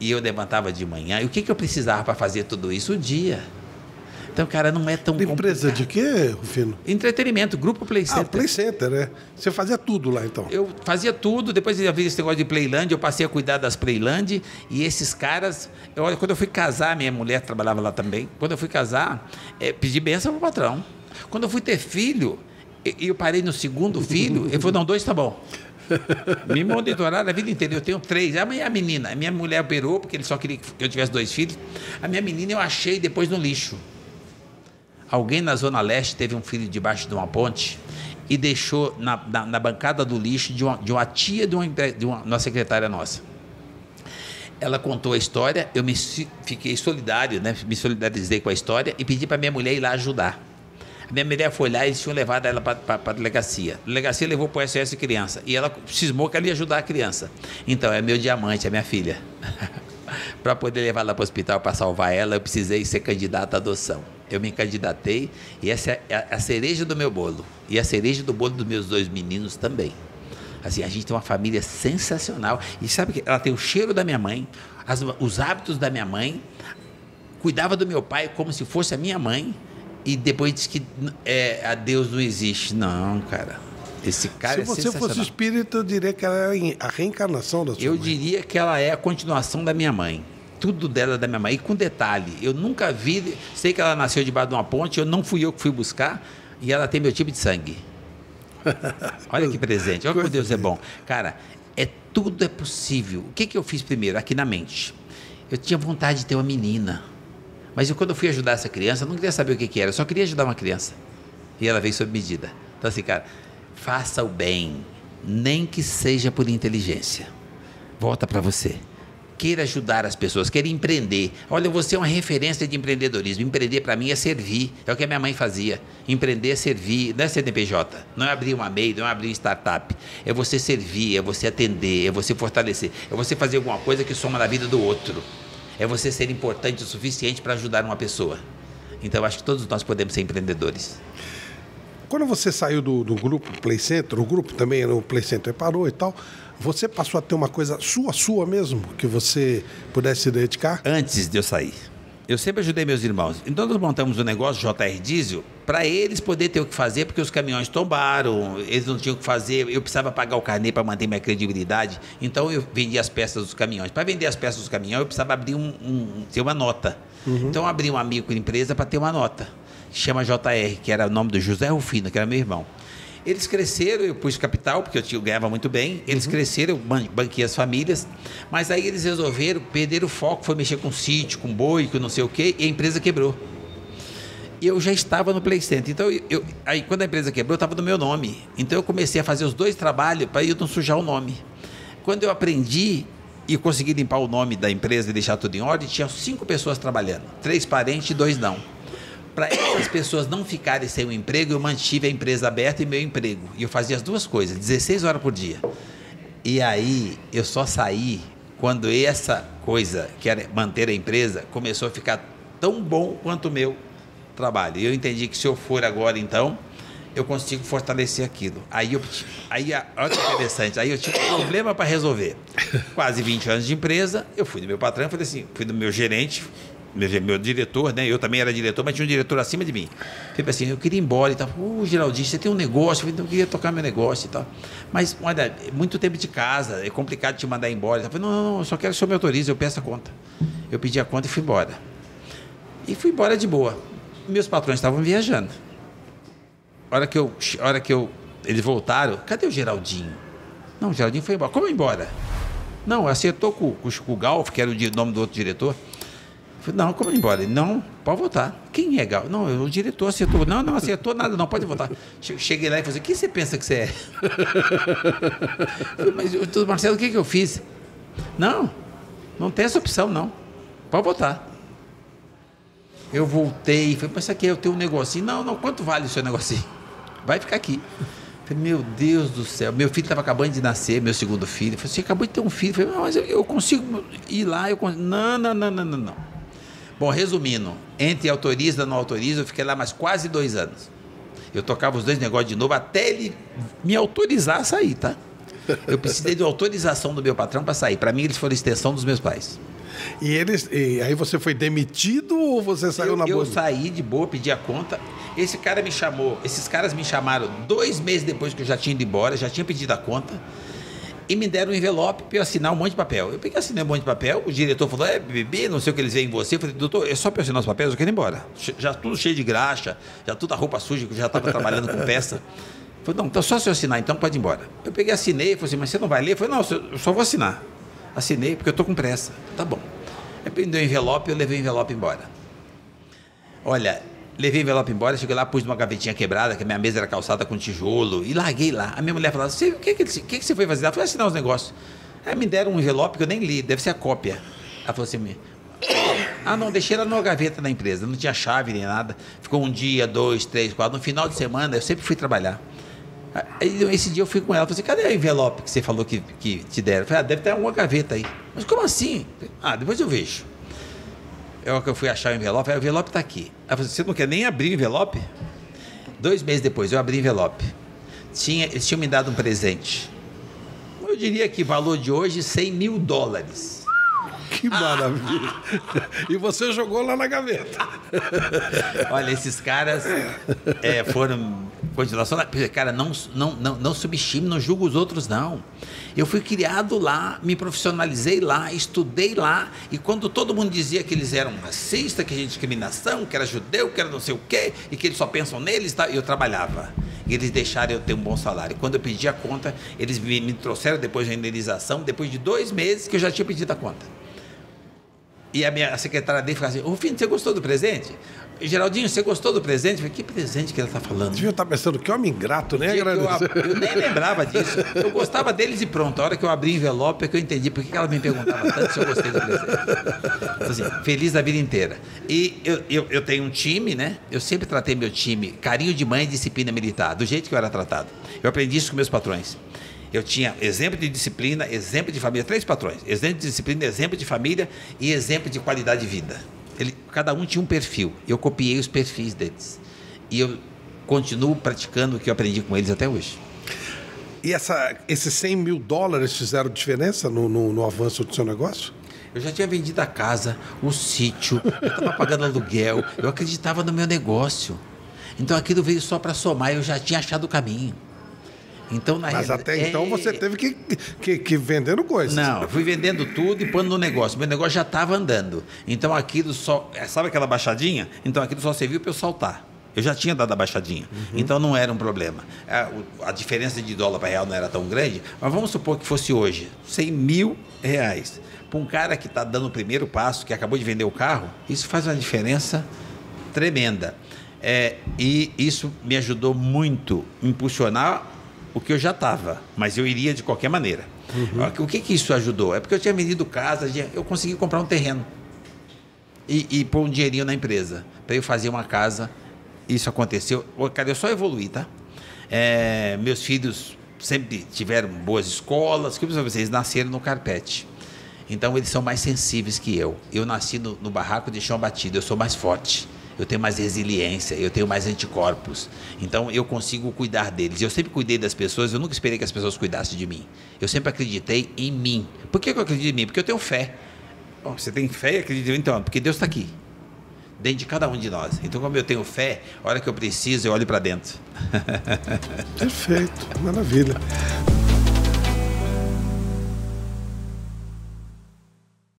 E eu levantava de manhã. E o que, que eu precisava para fazer tudo isso? O dia. Então, cara, não é tão Empresa complicado. de quê, Rufino? Entretenimento, Grupo Play Center. Ah, Play Center, né? Você fazia tudo lá, então. Eu fazia tudo, depois eu vi esse negócio de Playland, eu passei a cuidar das Playland e esses caras, eu, olha, quando eu fui casar, minha mulher trabalhava lá também, quando eu fui casar, é, pedi benção pro patrão. Quando eu fui ter filho, e e eu parei no segundo filho, ele falou, não, dois tá bom. Me monitoraram a vida inteira. Eu tenho três. A minha menina, a minha mulher operou, porque ele só queria que eu tivesse dois filhos. A minha menina eu achei depois no lixo. Alguém na Zona Leste teve um filho debaixo de uma ponte e deixou na, na, na bancada do lixo de uma, de uma tia de uma, de uma, uma secretária nossa. Ela contou a história, eu me fiquei solidário, né? me solidarizei com a história e pedi para minha mulher ir lá ajudar. Minha mulher foi lá e eles tinham levado ela para a delegacia. A delegacia levou para o SOS Criança e ela cismou que ela ia ajudar a criança. Então, é meu diamante, é minha filha. para poder levar ela para o hospital para salvar ela, eu precisei ser candidato à adoção. Eu me candidatei e essa é a cereja do meu bolo. E a cereja do bolo dos meus dois meninos também. Assim, a gente tem uma família sensacional. E sabe que ela tem o cheiro da minha mãe, as- os hábitos da minha mãe, cuidava do meu pai como se fosse a minha mãe. E depois diz que é, a Deus não existe. Não, cara. Esse cara Se é você fosse espírita, eu diria que ela é a reencarnação da sua Eu mãe. diria que ela é a continuação da minha mãe. Tudo dela é da minha mãe. E com detalhe, eu nunca vi. Sei que ela nasceu debaixo de uma ponte, eu não fui eu que fui buscar, e ela tem meu tipo de sangue. Olha que presente, olha como Deus é bom. Cara, é tudo é possível. O que, que eu fiz primeiro? Aqui na mente. Eu tinha vontade de ter uma menina. Mas quando eu fui ajudar essa criança, eu não queria saber o que, que era, eu só queria ajudar uma criança. E ela veio sob medida. Então, assim, cara, faça o bem, nem que seja por inteligência. Volta para você. Queira ajudar as pessoas, queira empreender. Olha, você é uma referência de empreendedorismo. Empreender para mim é servir. É o que a minha mãe fazia. Empreender é servir, não é CNPJ. Não é abrir uma MEI, não é abrir uma startup. É você servir, é você atender, é você fortalecer. É você fazer alguma coisa que soma na vida do outro. É você ser importante o suficiente para ajudar uma pessoa. Então, acho que todos nós podemos ser empreendedores. Quando você saiu do, do grupo Play Center, o grupo também, o Play Center parou e tal, você passou a ter uma coisa sua, sua mesmo, que você pudesse se dedicar? antes de eu sair. Eu sempre ajudei meus irmãos. Então nós montamos um negócio JR Diesel para eles poder ter o que fazer, porque os caminhões tombaram, eles não tinham o que fazer, eu precisava pagar o carnê para manter minha credibilidade. Então eu vendia as peças dos caminhões. Para vender as peças dos caminhões, eu precisava abrir um, um- ter uma nota. Então eu abri uma microempresa para ter uma nota, que chama JR, que era o nome do José Rufino, que era meu irmão. Eles cresceram, eu pus capital, porque eu, tinha- ganhava muito bem. Eles cresceram, eu ban- banquei as famílias. Mas aí eles resolveram perder o foco, foi mexer com sítio, com boi, com não sei o quê, e a empresa quebrou. Eu já estava no Play Center. Então, eu, eu- aí quando a empresa quebrou, estava no meu nome. Então, eu comecei a fazer os dois trabalhos para eu não sujar o nome. Quando eu aprendi e consegui limpar o nome da empresa e deixar tudo em ordem, tinha cinco pessoas trabalhando. Três parentes e dois não. Para essas pessoas não ficarem sem o emprego, eu mantive a empresa aberta e meu emprego. E eu fazia as duas coisas, 16 horas por dia. E aí, eu só saí quando essa coisa, que era manter a empresa, começou a ficar tão bom quanto o meu trabalho. E eu entendi que se eu for agora, então, eu consigo fortalecer aquilo. Aí, eu, aí olha que interessante, aí eu tinha um problema para resolver. Quase 20 anos de empresa, eu fui do meu patrão, falei assim, fui do meu gerente, meu, meu diretor, né? Eu também era diretor, mas tinha um diretor acima de mim. Falei assim, eu queria ir embora e tal. Ô, Geraldinho, você tem um negócio, eu queria tocar meu negócio e tal. Mas, olha, é muito tempo de casa, é complicado te mandar embora. Eu falei, não, não, não, só quero que o senhor me autorize, eu peço a conta. Eu pedi a conta e fui embora. E fui embora de boa. Meus patrões estavam viajando. Hora que eu, hora que eu, eles voltaram, cadê o Geraldinho? Não, o Geraldinho foi embora. Como embora? Não, acertou com, com, com o Galf, que era o nome do outro diretor. Falei, não, como embora? Ele, não, pode voltar. Quem é Gal? Não, o diretor acertou. Não, não acertou nada, não, pode voltar. Che- Cheguei lá e falei, o que você pensa que você é? Falei, Mas, Marcelo, o que, que eu fiz? Não, não tem essa opção, não. Pode voltar. Eu voltei, falei, mas isso aqui é o teu negocinho. Não, não, quanto vale o seu negocinho? Vai ficar aqui. Falei, meu Deus do céu. Meu filho estava acabando de nascer, meu segundo filho. Falei, você acabou de ter um filho. Falei, "Não, mas eu, eu consigo ir lá, eu consigo. Não, não, não, não, não, não. Bom, resumindo, entre autoriza e não autoriza, eu fiquei lá mais quase dois anos. Eu tocava os dois negócios de novo até ele me autorizar a sair, tá? Eu precisei de autorização do meu patrão para sair. Para mim, eles foram extensão dos meus pais. E eles, e aí você foi demitido ou você saiu eu, na eu boa? saí de boa, pedi a conta. Esse cara me chamou, esses caras me chamaram dois meses depois que eu já tinha ido embora, já tinha pedido a conta. E me deram um envelope para eu assinar um monte de papel. Eu peguei, assinei um monte de papel, o diretor falou, é, bebê, não sei o que eles veem em você. Eu falei, doutor, é só para eu assinar os papéis, eu quero ir embora. Já tudo cheio de graxa, já tudo a roupa suja, que eu já estava trabalhando com peça. Eu falei, não, então só se eu assinar, então pode ir embora. Eu peguei, assinei, falei assim, mas você não vai ler? Eu falei, não, eu só vou assinar. Assinei, porque eu estou com pressa. Tá bom. Aí me o envelope, eu levei o envelope embora. Olha, levei o envelope embora, cheguei lá, pus uma gavetinha quebrada, que a minha mesa era calçada com tijolo, e larguei lá. A minha mulher falou, você, o que, que, que, que você foi fazer? Ela foi assinar os negócios. Aí me deram um envelope que eu nem li, deve ser a cópia. Ela falou assim, ah, não, deixei ela numa gaveta da empresa, não tinha chave nem nada. Ficou um dia, dois, três, quatro. No final de semana, eu sempre fui trabalhar. Aí, esse dia eu fui com ela, falei assim, cadê o envelope que você falou que, que te deram? Eu falei, ah, deve ter alguma gaveta aí. Mas como assim? Ah, depois eu vejo. Eu que eu fui achar o envelope, o envelope está aqui. Ela falou, você não quer nem abrir o envelope? Dois meses depois, eu abri o envelope. Tinha, eles tinham me dado um presente. Eu diria que valor de hoje, 100 mil dólares. Que maravilha. e você jogou lá na gaveta. Olha, esses caras é, foram. Continuação. Cara, não, não, não, não subestime, não julgo os outros, não. Eu fui criado lá, me profissionalizei lá, estudei lá, e quando todo mundo dizia que eles eram racistas, que tinha discriminação, que era judeu, que era não sei o quê, e que eles só pensam neles, eu trabalhava. E eles deixaram eu ter um bom salário. Quando eu pedi a conta, eles me, me trouxeram depois da indenização, depois de dois meses que eu já tinha pedido a conta. E a minha a secretária dele falava assim: Rufino, você gostou do presente? Geraldinho, você gostou do presente? Eu falei, que presente que ela está falando? Devia estar pensando, que homem ingrato, né? Eu, eu, nem lembrava disso. Eu gostava deles e pronto. A hora que eu abri o envelope é que eu entendi por que ela me perguntava tanto se eu gostei do presente. Então, assim, feliz a vida inteira. E eu, eu, eu tenho um time, né? Eu sempre tratei meu time carinho de mãe e disciplina militar, do jeito que eu era tratado. Eu aprendi isso com meus patrões. Eu tinha exemplo de disciplina, exemplo de família, três patrões. Exemplo de disciplina, exemplo de família e exemplo de qualidade de vida. Ele, cada um tinha um perfil. Eu copiei os perfis deles. E eu continuo praticando o que eu aprendi com eles até hoje. E essa, esses 100 mil dólares fizeram diferença no, no, no avanço do seu negócio? Eu já tinha vendido a casa, o sítio, eu estava pagando aluguel, eu acreditava no meu negócio. Então aquilo veio só para somar, eu já tinha achado o caminho. Então, na Mas até é... então você teve que, que, que vendendo coisas. Não, fui vendendo tudo e pondo no negócio. Meu negócio já estava andando. Então aquilo só. É, sabe aquela baixadinha? Então aquilo só serviu para eu saltar. Eu já tinha dado a baixadinha. Uhum. Então não era um problema. A, é, a diferença de dólar para real não era tão grande, mas vamos supor que fosse hoje 100 mil reais. Para um cara que está dando o primeiro passo, que acabou de vender o carro, isso faz uma diferença tremenda. É, e isso me ajudou muito a impulsionar o que eu já estava, mas eu iria de qualquer maneira. Uhum. O que, que isso ajudou? É porque eu tinha vendido casa, eu consegui comprar um terreno e, e pôr um dinheirinho na empresa para eu fazer uma casa. Isso aconteceu. Cara, eu só evoluí, tá? É, meus filhos sempre tiveram boas escolas, que vocês nasceram no carpete. Então eles são mais sensíveis que eu. Eu nasci no, no barraco de chão batido, eu sou mais forte eu tenho mais resiliência, eu tenho mais anticorpos. Então eu consigo cuidar deles. Eu sempre cuidei das pessoas, eu nunca esperei que as pessoas cuidassem de mim. Eu sempre acreditei em mim. Por que eu acredito em mim? Porque eu tenho fé. Você tem fé e acredita? Então, porque Deus está aqui. Dentro de cada um de nós. Então, como eu tenho fé, a hora que eu preciso, eu olho para dentro. Perfeito, maravilha.